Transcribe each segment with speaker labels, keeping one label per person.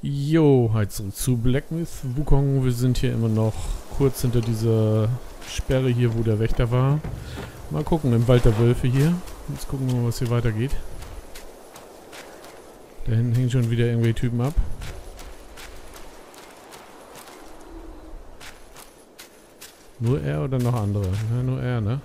Speaker 1: Jo, halt zurück zu Black Myth Wukong. Wir sind hier immer noch kurz hinter dieser Sperre hier, wo der Wächter war. Mal gucken, im Wald der Wölfe hier. Jetzt gucken wir mal, was hier weitergeht. Da hinten hängen schon wieder irgendwelche Typen ab. Nur er oder noch andere? Ja, nur er, ne?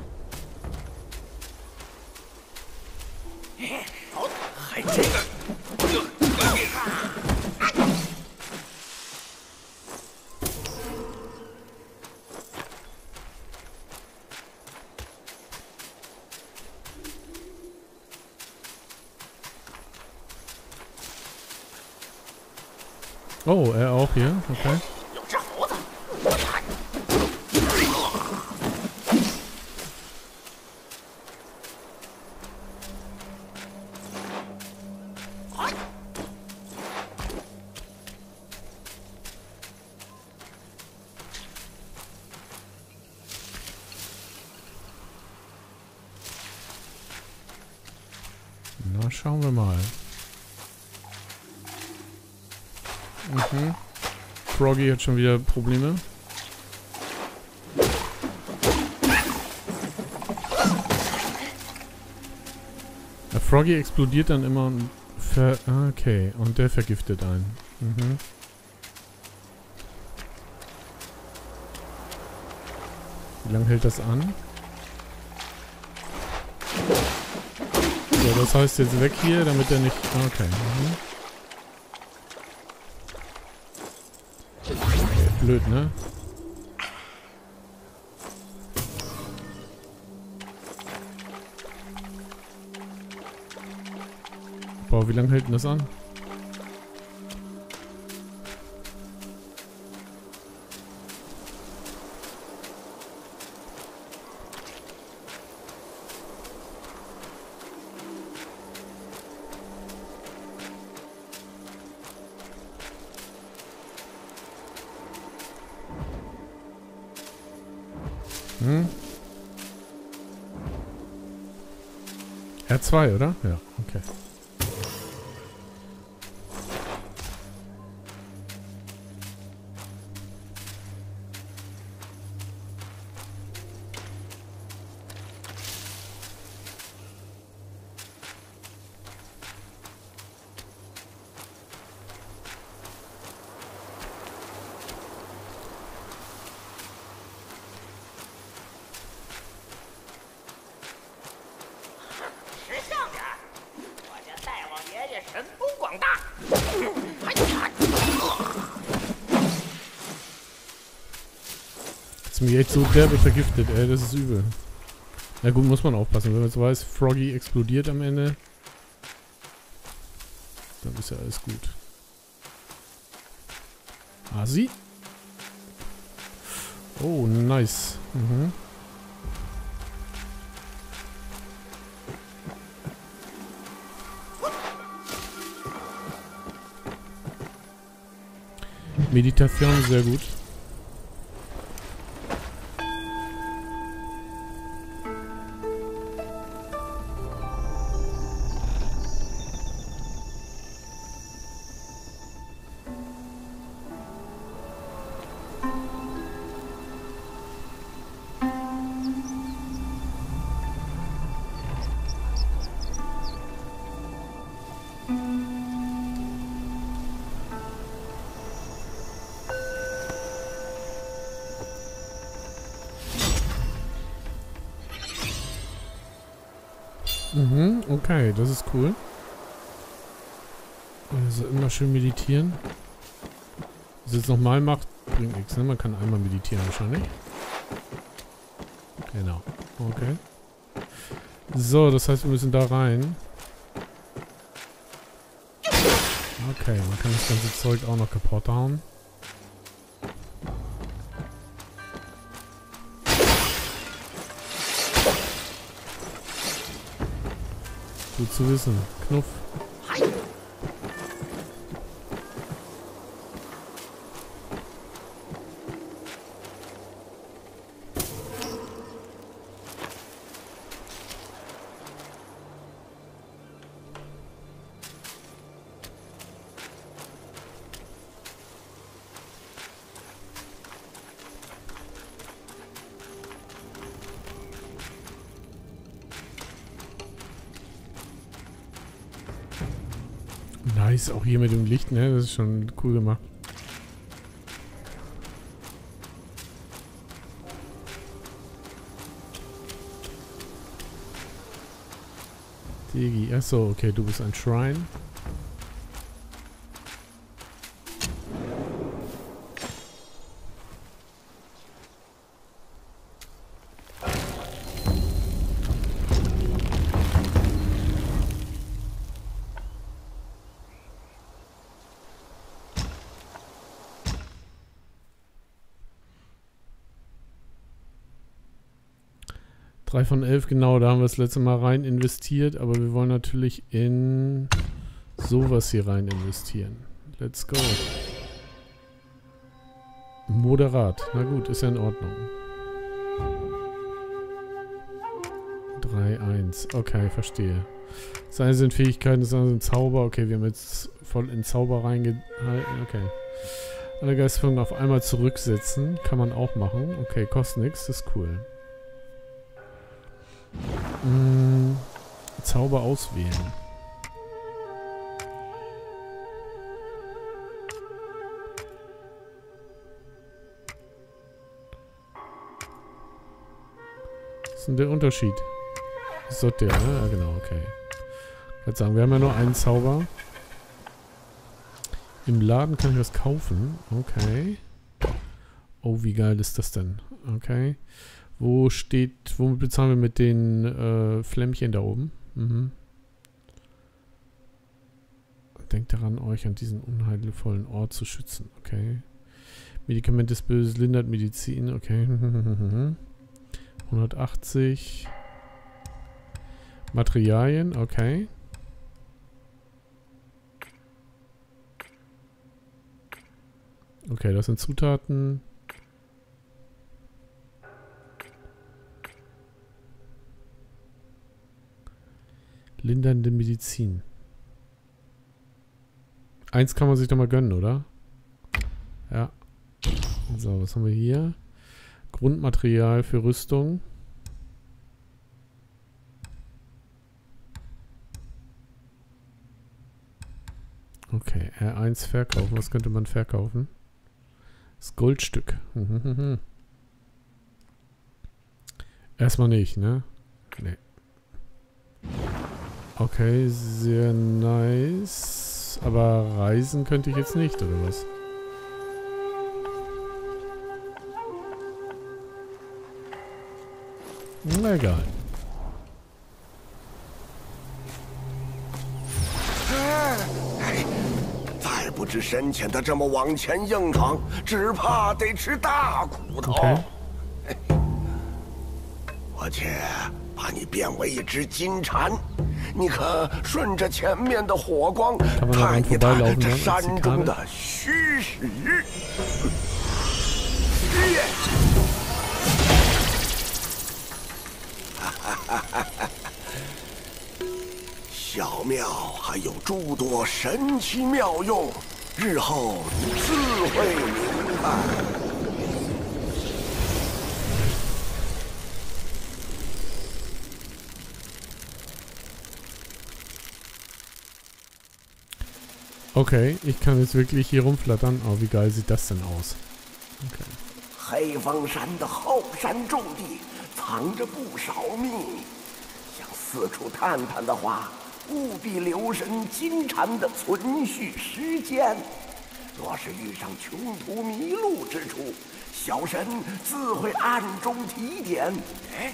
Speaker 1: Schon wieder Probleme. Ja, Froggy explodiert dann immer und ver... ah, Okay, und der vergiftet einen. Mhm. Wie lange hält das an? So, das heißt jetzt weg hier, damit er nicht... ah, Okay. Mhm. Okay, blöd, ne? Boah, wie lange hält denn das an? R2, oder? Ja, mich echt so derbe vergiftet, ey, das ist übel. Na gut, muss man aufpassen, wenn man jetzt weiß, Froggy explodiert am Ende. Dann ist ja alles gut. Asi? Oh, nice. Mhm. Meditation sehr gut. Jetzt nochmal macht, bringt nichts, ne? Man kann einmal meditieren wahrscheinlich. Genau. Okay. So, das heißt, wir müssen da rein. Okay, man kann das ganze Zeug auch noch kaputt hauen. Gut zu wissen. Knuff. Nice, auch hier mit dem Licht, ne? Das ist schon cool gemacht. Digi, achso, okay, du bist ein Shrine. Drei von elf, genau, da haben wir das letzte Mal rein investiert, aber wir wollen natürlich in sowas hier rein investieren. Let's go. Moderat. Na gut, ist ja in Ordnung. 3, 1. Okay, verstehe. Das eine sind Fähigkeiten, das andere sind Zauber. Okay, wir haben jetzt voll in Zauber reingehalten. Okay. Alle Geistführungen auf einmal zurücksetzen. Kann man auch machen. Okay, kostet nichts. Ist cool. Hm, Zauber auswählen. Was ist denn der Unterschied? Ist doch der, ne? Ja, genau, okay. Ich würde sagen, wir haben ja nur einen Zauber. Im Laden kann ich was kaufen. Okay. Oh, wie geil ist das denn? Okay. Wo steht, womit bezahlen wir mit den äh, Flämmchen da oben? Mhm. Denkt daran, euch an diesen unheilvollen Ort zu schützen. Okay. Medikament des Böses lindert Medizin. Okay. 180. Materialien. Okay. Okay, das sind Zutaten. Lindernde Medizin. Eins kann man sich doch mal gönnen, oder? Ja. So, was haben wir hier? Grundmaterial für Rüstung. Okay, R1 verkaufen. Was könnte man verkaufen? Das Goldstück. Erstmal nicht, ne? Nee. Okay, sehr nice. Aber reisen könnte ich jetzt nicht, oder was? Na egal.
Speaker 2: Hey, 再不知深浅的这么往前硬闯，只怕得吃大苦头。
Speaker 1: Okay.
Speaker 2: 我且把你变为一只金蝉， 你可顺着前面的火光
Speaker 1: 看不到人
Speaker 2: 看一看这山中.的虚实。耶 小庙还有诸多神奇妙用，日后你自会明白。
Speaker 1: Okay, ich kann jetzt wirklich hier rumflattern. Oh, wie geil sieht das denn aus? Okay.
Speaker 2: 黑风山的后山重地藏着不少秘密，想四处探探的话，务必留神金蝉的存续时间。若是遇上穷途迷路之处，小神自会暗中提点。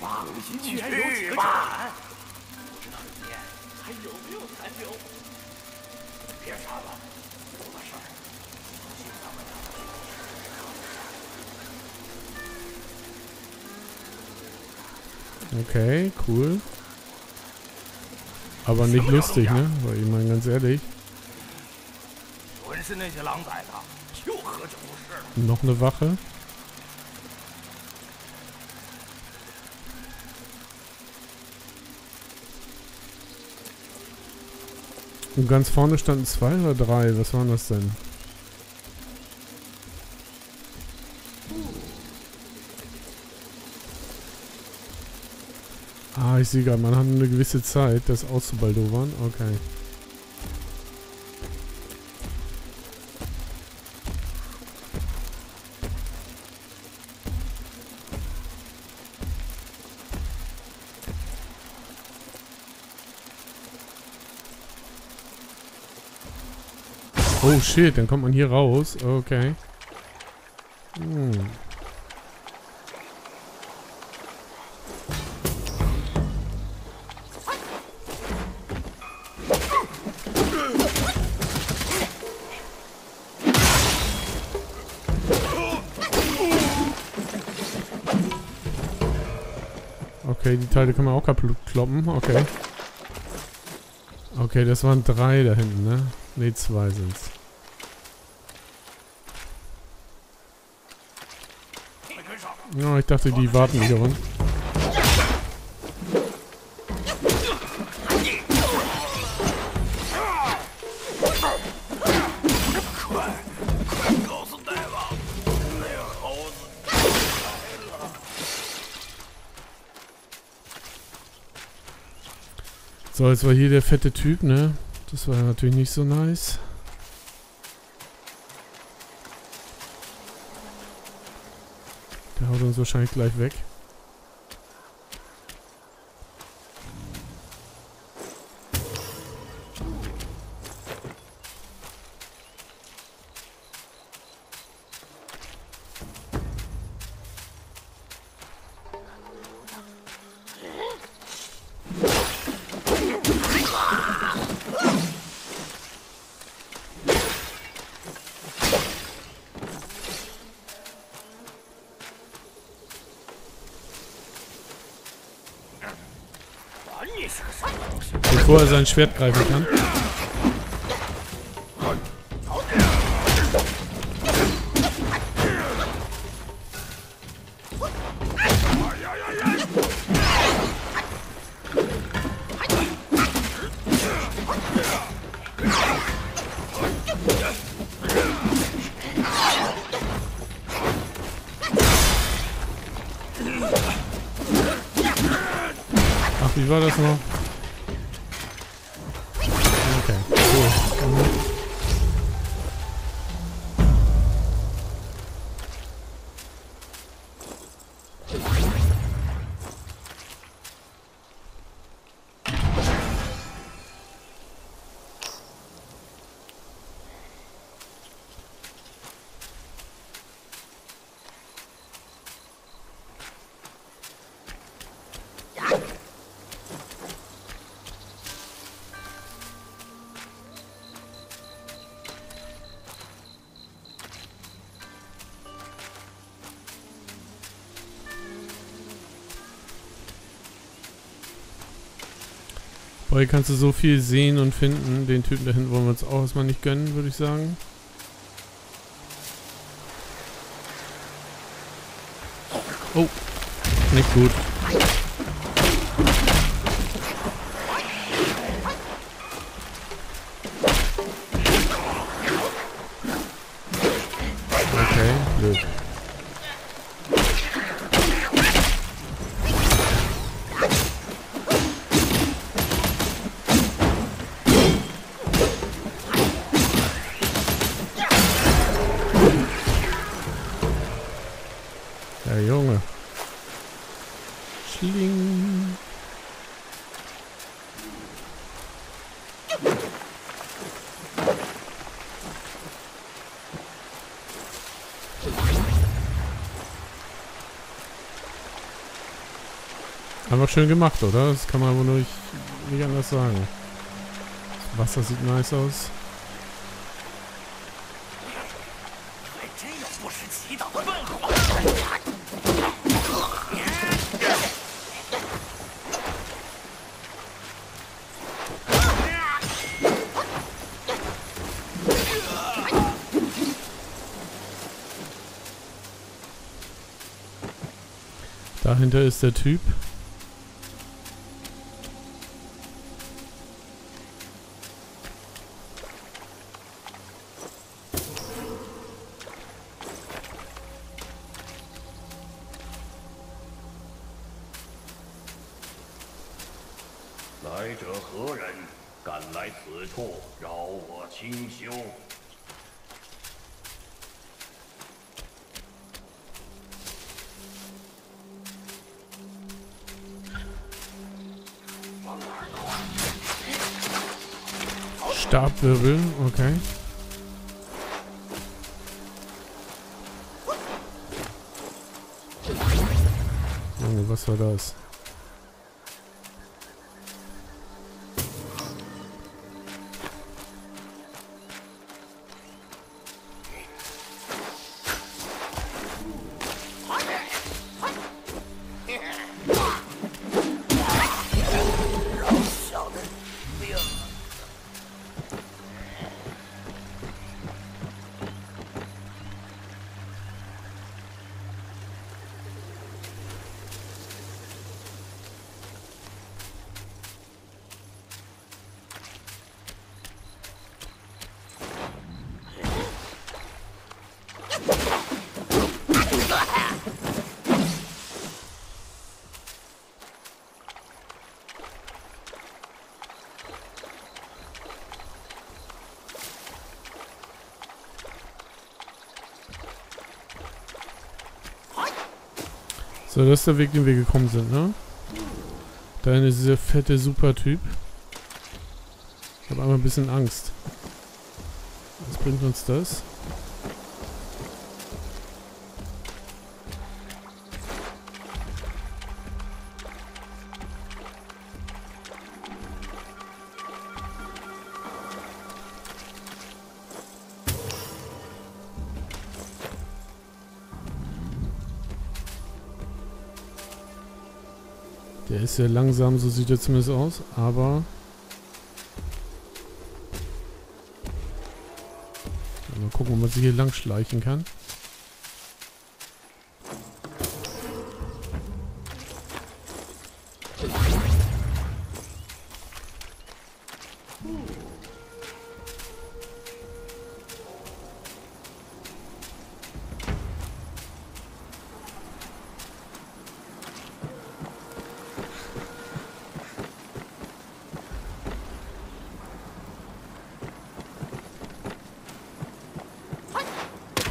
Speaker 2: 放心去吧。
Speaker 3: 不知道里面还有没有残留？
Speaker 1: Okay, cool. Aber nicht lustig, ne? Weil ich meine, ganz ehrlich. Noch eine Wache. Und ganz vorne standen zwei oder drei. Was waren das denn? Ah, ich sehe gerade, man hat eine gewisse Zeit, das auszubaldowern. Okay. Oh shit, dann kommt man hier raus. Okay. Hm. Okay, die Teile kann man auch kaputt kloppen. Okay. Okay, das waren drei da hinten, ne? Ne, zwei sind's. Ja, ich dachte, die warten nicht auf. So, jetzt war hier der fette Typ, ne? Das war natürlich nicht so nice. Der haut uns wahrscheinlich gleich weg. Er sein Schwert greifen kann. Boah, hier kannst du so viel sehen und finden. Den Typen da hinten wollen wir uns auch erstmal nicht gönnen, würde ich sagen. Oh, nicht gut. schön gemacht, oder? Das kann man wohl nicht, nicht anders sagen. Das Wasser sieht nice aus. Dahinter ist der Typ. So, das ist der Weg, den wir gekommen sind, ne? Da ist dieser fette Supertyp. Ich habe einmal ein bisschen Angst. Was bringt uns das? Sehr langsam, so sieht er zumindest aus, aber... Mal gucken, ob man sich hier lang schleichen kann.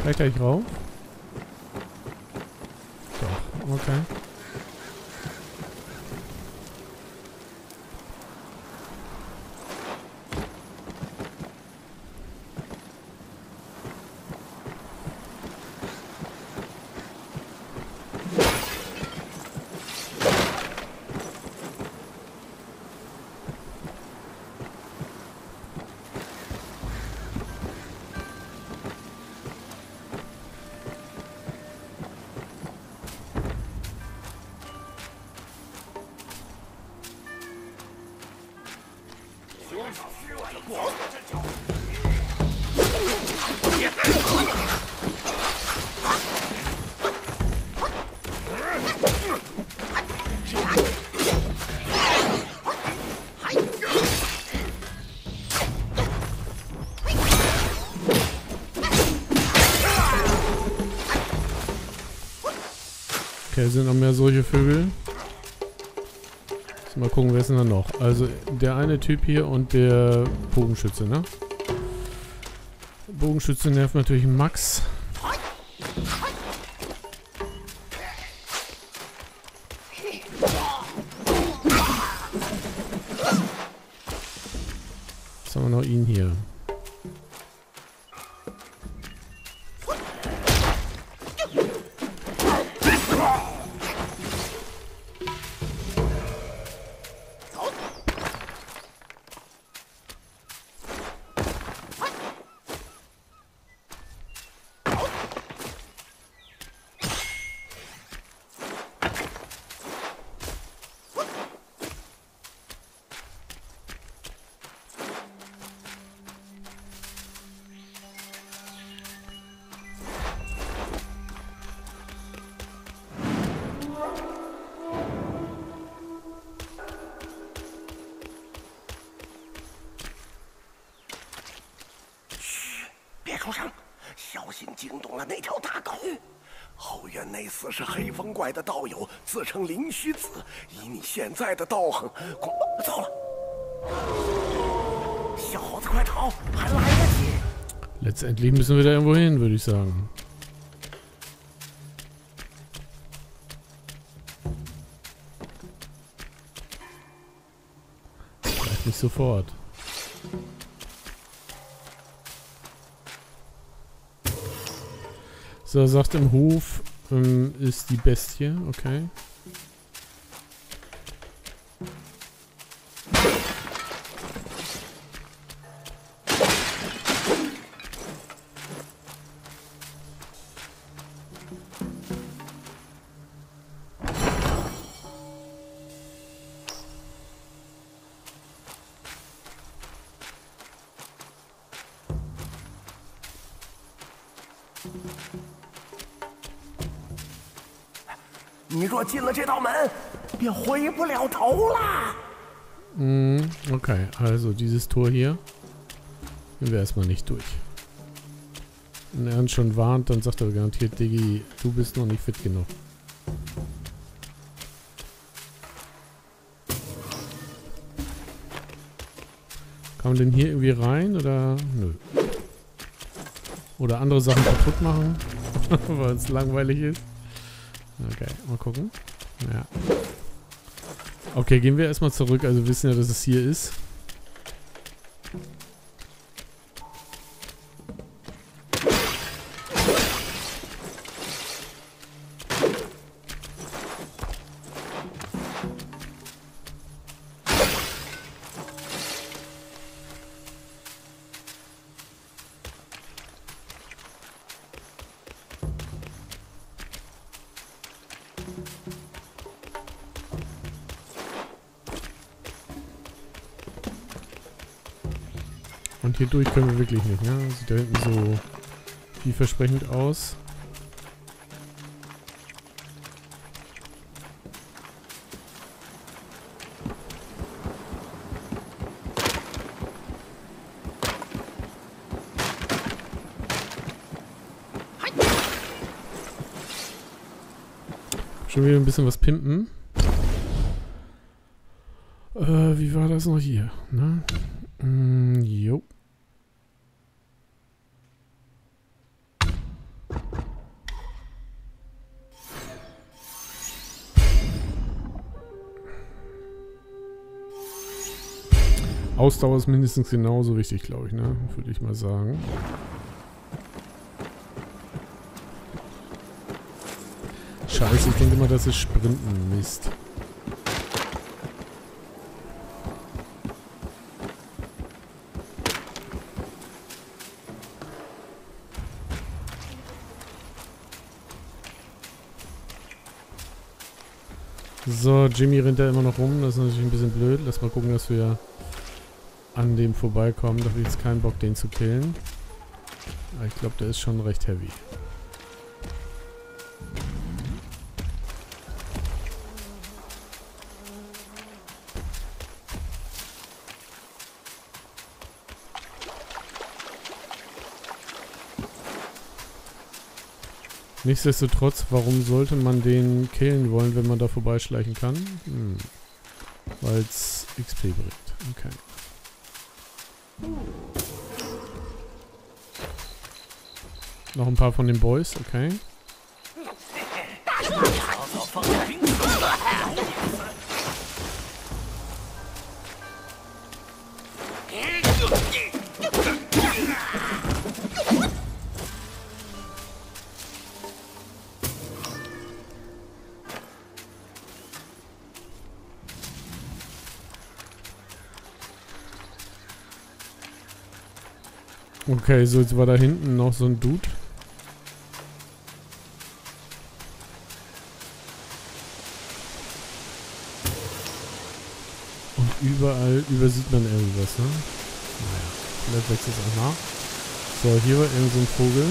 Speaker 1: Gleich gleich rauf. Doch, okay. Okay, sind noch mehr solche Vögel. Mal gucken, wer ist denn da noch? Also der eine Typ hier und der Bogenschütze, ne? Bogenschütze nervt natürlich Max. 友，自称灵虚子。以你现在的道行，恐糟了！小伙子，快逃，还来得及！ Letztendlich müssen wir da irgendwo hin, würde ich sagen. Vielleicht nicht sofort. So, er sagt im Hof ähm, ist die Bestie, okay.
Speaker 2: 了这道门，便回不了头啦。
Speaker 1: Mm, okay, also dieses Tor hier. Gehen wir erstmal nicht durch. Wenn er uns schon warnt, dann sagt er garantiert, Diggi, du bist noch nicht fit genug. Kann man denn hier irgendwie rein oder... Nö. Oder andere Sachen kaputt machen, weil es langweilig ist. Okay, mal gucken. Ja. Okay, gehen wir erstmal zurück. Also wir wissen ja, dass es hier ist. Und hier durch können wir wirklich nicht, ne? Sieht da hinten so vielversprechend aus. Schon wieder ein bisschen was pimpen. Äh, wie war das noch hier? Ne? Ausdauer ist mindestens genauso wichtig, glaube ich, ne? Würde ich mal sagen. Scheiße, ich denke immer, das ist Sprinten. Mist. So, Jimmy rennt da immer noch rum. Das ist natürlich ein bisschen blöd. Lass mal gucken, dass wir an dem vorbeikommen. Da habe ich jetzt keinen Bock, den zu killen. Aber ich glaube, der ist schon recht heavy. Nichtsdestotrotz, warum sollte man den killen wollen, wenn man da vorbeischleichen kann? Hm. Weil es XP bringt. Okay. Noch ein paar von den Boys, okay. Okay, so jetzt war da hinten noch so ein Dude. Überall übersieht man irgendwas, ne? Naja, vielleicht wächst es auch nach. So, hier war irgend so ein Vogel.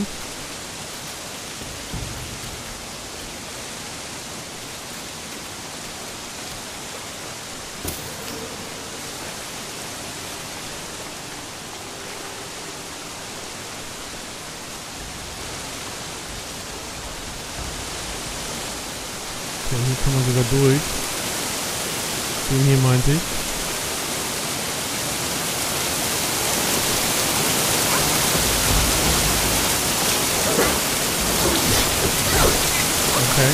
Speaker 1: Okay, hier kann man sogar durch. Den hier meinte ich. Okay.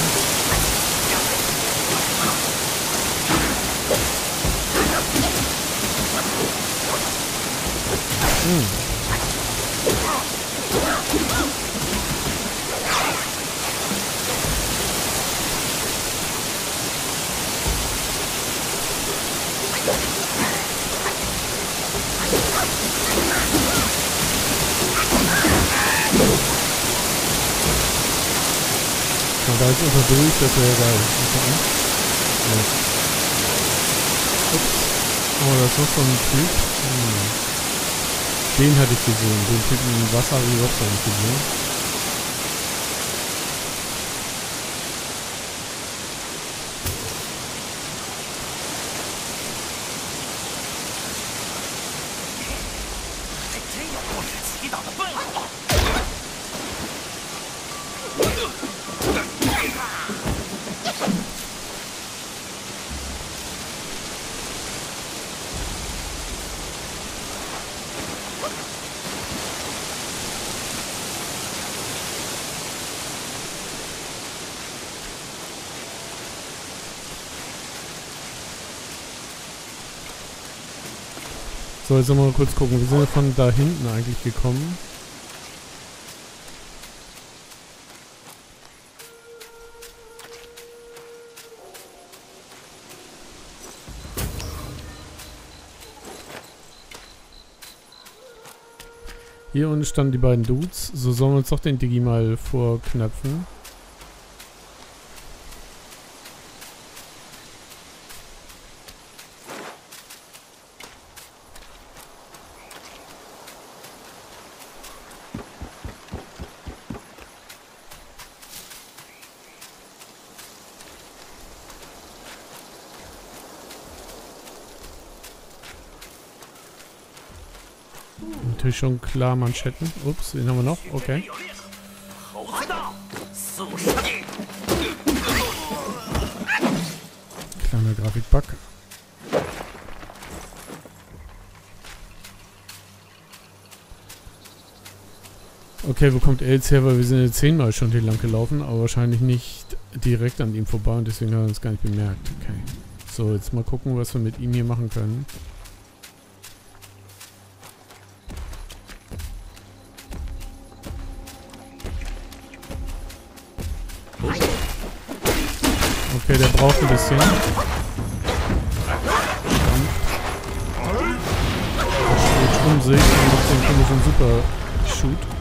Speaker 1: Hm. Na, da ist unser durch, das wäre geil. Mal gucken. Ja. Ups. Oh, da ist noch so ein Typ. Hm. Den hatte ich gesehen. Den Typen im Wasser habe ich überhaupt noch gesehen. So, jetzt mal kurz gucken. Wir sind ja von da hinten eigentlich gekommen. Hier unten standen die beiden Dudes. So sollen wir uns doch den Digi mal vorknöpfen. natürlich schon klar Manschetten. Ups, den haben wir noch. Okay. Kleiner Grafikbug. Okay, wo kommt Elz her? Weil wir sind jetzt zehnmal schon hier lang gelaufen, aber wahrscheinlich nicht direkt an ihm vorbei und deswegen haben wir uns gar nicht bemerkt. Okay. So, jetzt mal gucken, was wir mit ihm hier machen können. Okay, der braucht ein bisschen. Der steht um sich und macht den komischen Super-Shoot.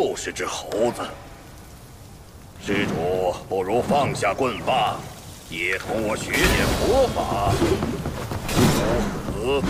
Speaker 4: 就是只猴子。施主不如放下棍棒，也同我学点佛法，如何？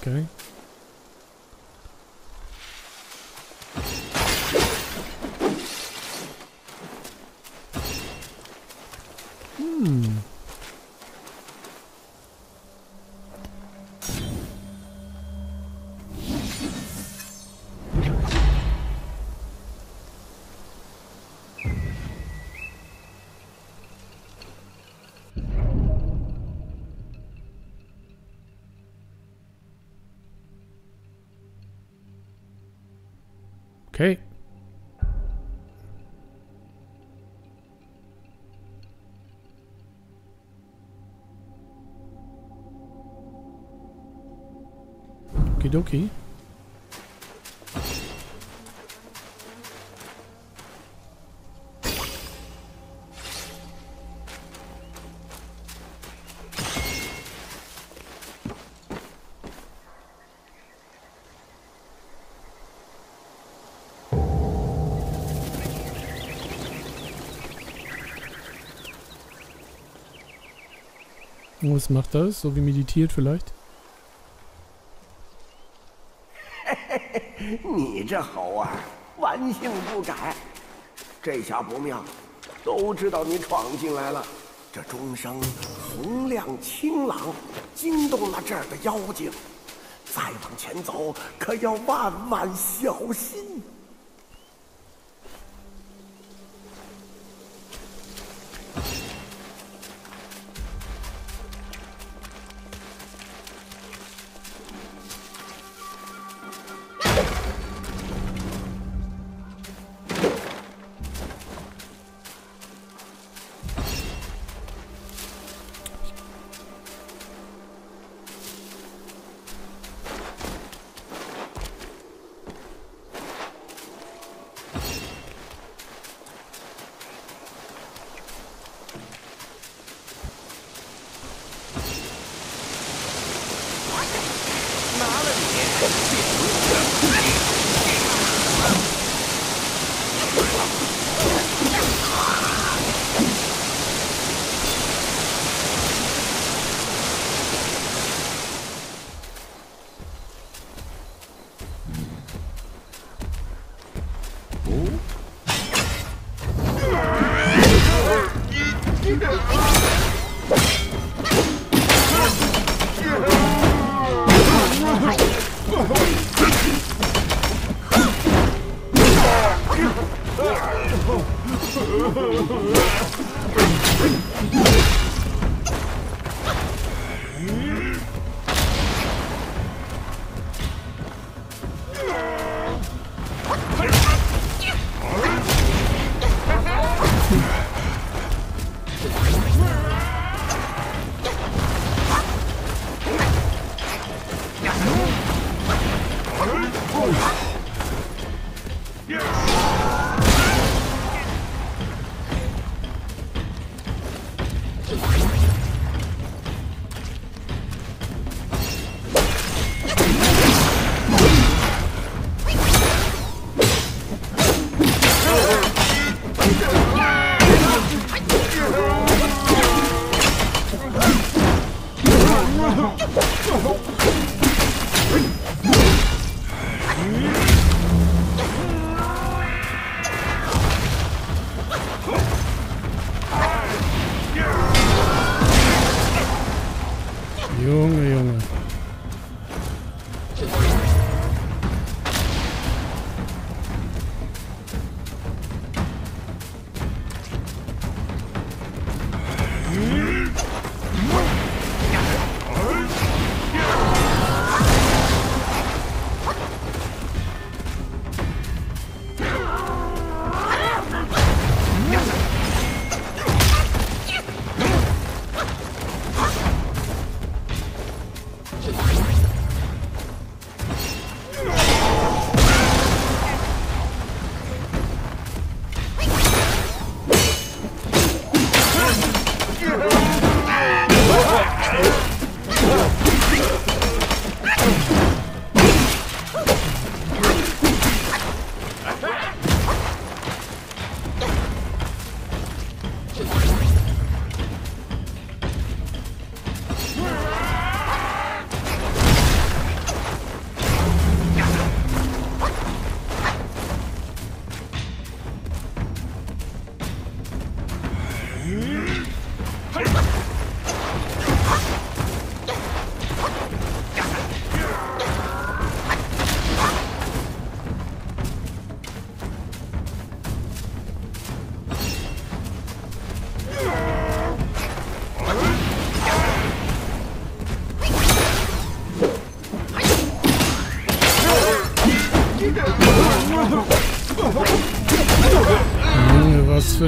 Speaker 1: Okay. Okay. Okidoki. Was macht das? So wie meditiert vielleicht?
Speaker 2: 你这猴儿，顽性不改，这下不妙，都知道你闯进来了。这钟声洪亮清朗，惊动了这儿的妖精。再往前走，可要万万小心。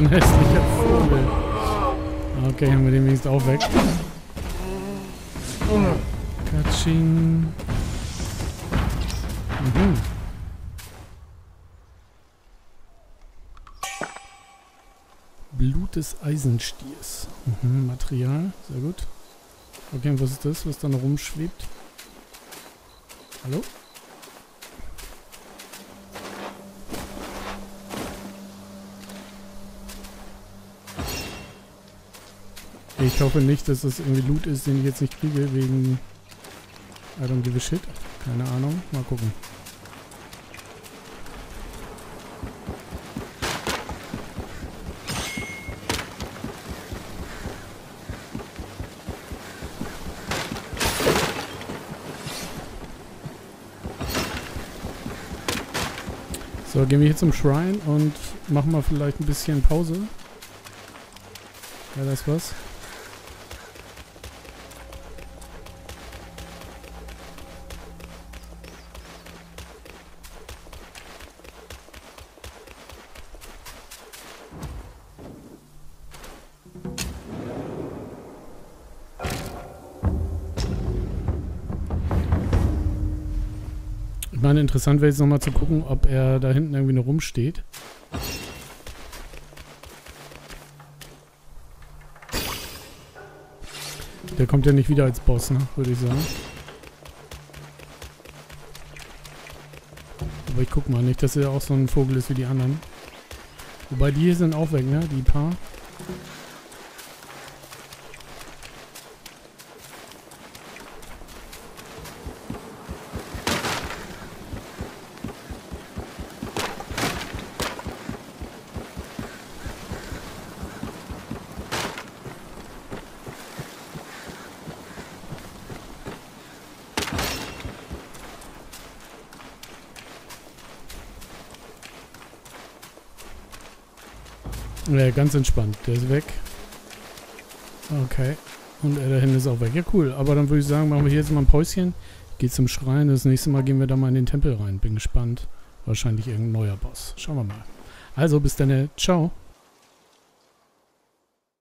Speaker 1: Ein hässlicher Vogel. Okay, haben wir den wenigstens auch weg. Katsching. Mhm. Blut des Eisenstiers. Mhm, Material, sehr gut. Okay, und was ist das, was da noch rumschwebt? Hallo? Ich hoffe nicht, dass das irgendwie Loot ist, den ich jetzt nicht kriege, wegen... I don't give a shit. Keine Ahnung. Mal gucken. So, gehen wir hier zum Shrine und machen mal vielleicht ein bisschen Pause. Ja, das was? Meine, interessant wäre jetzt nochmal zu gucken, ob er da hinten irgendwie noch rumsteht. Der kommt ja nicht wieder als Boss, ne? Würde ich sagen. Aber ich guck mal, nicht, dass er auch so ein Vogel ist wie die anderen. Wobei die hier sind auch weg, ne? Die paar. Ja, ganz entspannt. Der ist weg. Okay. Und er da ist auch weg. Ja, cool. Aber dann würde ich sagen, machen wir hier jetzt mal ein Päuschen. Geht zum Schrein. Das nächste Mal gehen wir da mal in den Tempel rein. Bin gespannt. Wahrscheinlich irgendein neuer Boss. Schauen wir mal. Also, bis dann. Ciao.